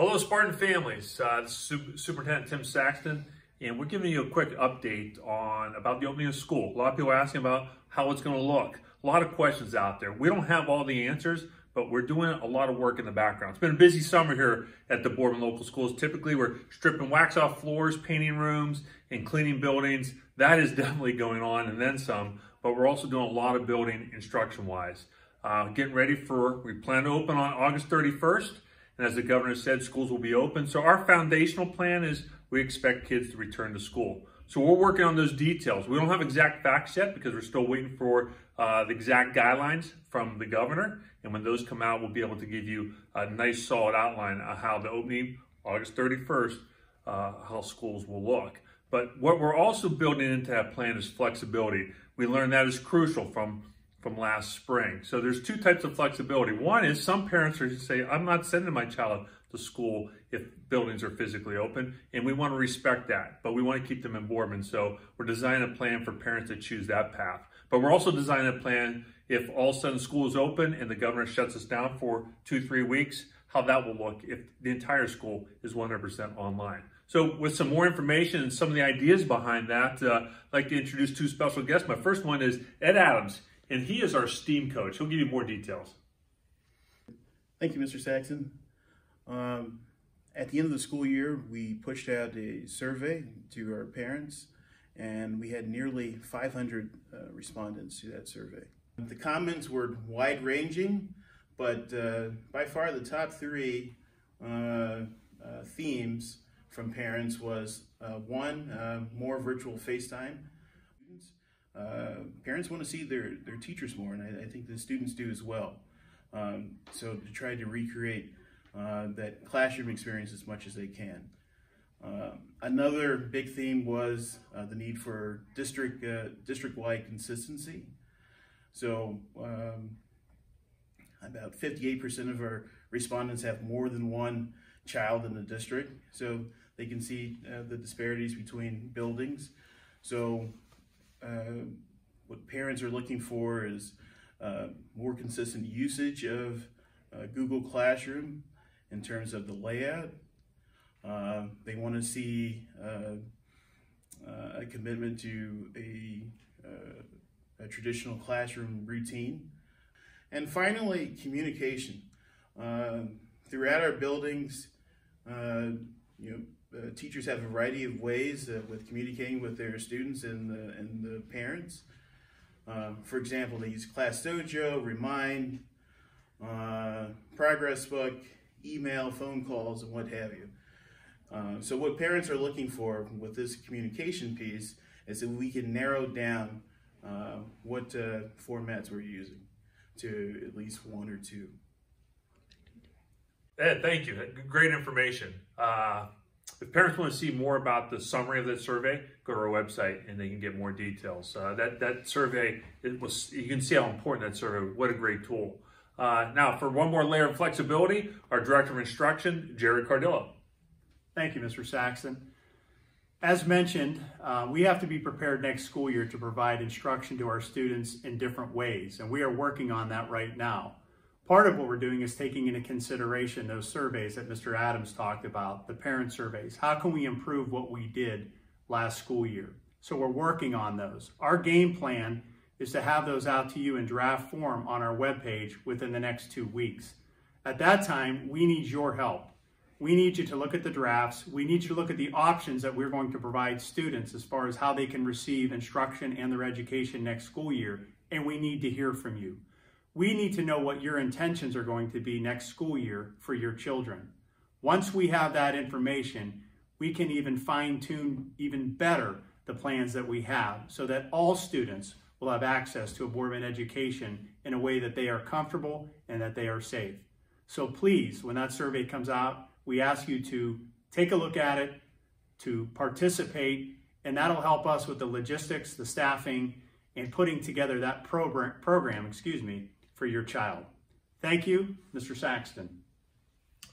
Hello, Spartan families. Uh, Superintendent Tim Saxton, and we're giving you a quick update on about the opening of school. A lot of people are asking about how it's going to look. A lot of questions out there. We don't have all the answers, but we're doing a lot of work in the background. It's been a busy summer here at the Boardman Local Schools. Typically, we're stripping wax off floors, painting rooms, and cleaning buildings. That is definitely going on, and then some. But we're also doing a lot of building instruction-wise. Uh, getting ready for, we plan to open on August 31st. And as the governor said, schools will be open. So our foundational plan is we expect kids to return to school. So we're working on those details. We don't have exact facts yet because we're still waiting for uh, the exact guidelines from the governor. And when those come out, we'll be able to give you a nice solid outline of how the opening, August 31st, uh, how schools will look. But what we're also building into that plan is flexibility. We learned that is crucial from from last spring. So there's two types of flexibility. One is some parents are say, I'm not sending my child to school if buildings are physically open, and we want to respect that, but we want to keep them in Boardman. So we're designing a plan for parents to choose that path. But we're also designing a plan if all of a sudden school is open and the governor shuts us down for two, three weeks, how that will look if the entire school is 100% online. So with some more information and some of the ideas behind that, uh, I'd like to introduce two special guests. My first one is Ed Adams and he is our STEAM coach. He'll give you more details. Thank you, Mr. Saxton. Um, at the end of the school year, we pushed out a survey to our parents, and we had nearly 500 uh, respondents to that survey. The comments were wide ranging, but uh, by far the top three uh, uh themes from parents was uh, one, uh, more virtual FaceTime uh, parents want to see their, their teachers more, and I, I think the students do as well. Um, so to try to recreate uh, that classroom experience as much as they can. Uh, another big theme was uh, the need for district uh, district-wide consistency. So um, about 58% of our respondents have more than one child in the district, so they can see uh, the disparities between buildings. So uh, what parents are looking for is uh, more consistent usage of uh, Google Classroom in terms of the layout. Uh, they want to see uh, a commitment to a, a, traditional classroom routine. And finally, communication. throughout our buildings, you know, uh, teachers have a variety of ways uh, with communicating with their students and the, and the parents. Uh, for example, they use Class Dojo, Remind, uh, Progress Book, email, phone calls, and what have you. Uh, so what parents are looking for with this communication piece is that we can narrow down uh, what formats we're using to at least one or two. Ed, thank you. Great information. Uh, if parents want to see more about the summary of that survey, go to our website and they can get more details. Uh, that that survey, it was you can see how important that survey. What a great tool. Uh, now, for one more layer of flexibility, our director of instruction, Jared Cardillo. Thank you, Mr. Saxton. As mentioned, uh, we have to be prepared next school year to provide instruction to our students in different ways, and we are working on that right now. Part of what we're doing is taking into consideration those surveys that Mr. Adams talked about, the parent surveys. How can we improve what we did last school year? So we're working on those. Our game plan is to have those out to you in draft form on our webpage within the next two weeks. At that time, we need your help. We need you to look at the drafts. We need you to look at the options that we're going to provide students as far as how they can receive instruction and their education next school year. And we need to hear from you. We need to know what your intentions are going to be next school year for your children. Once we have that information, we can even fine tune even better the plans that we have so that all students will have access to a Boardman education in a way that they are comfortable and that they are safe. So please, when that survey comes out, we ask you to take a look at it, to participate, and that'll help us with the logistics, the staffing, and putting together that program, program excuse me, for your child. Thank you, Mr. Saxton.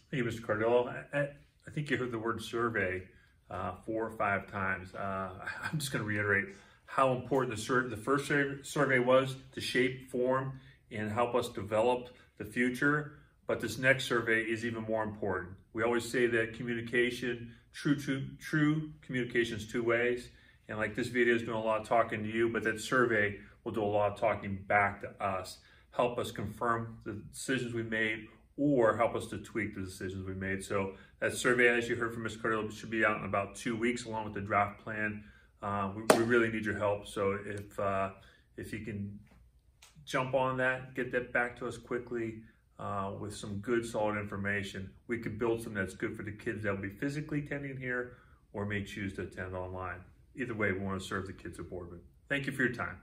Thank you, Mr. Cardillo. I, I think you heard the word survey uh, four or five times. Uh, I'm just going to reiterate how important the, sur the first survey was to shape, form, and help us develop the future. but this next survey is even more important. We always say that communication, true, true, true communication is two ways. And like this video is doing a lot of talking to you, but that survey will do a lot of talking back to us. Help us confirm the decisions we made or help us to tweak the decisions we made. So that survey, as you heard from Ms. Carter, should be out in about two weeks along with the draft plan. Uh, we, we, really need your help. So if, uh, if you can jump on that, get that back to us quickly uh, with some good solid information, we could build something that's good for the kids that will be physically attending here or may choose to attend online. Either way, we want to serve the kids at Boardman. Thank you for your time.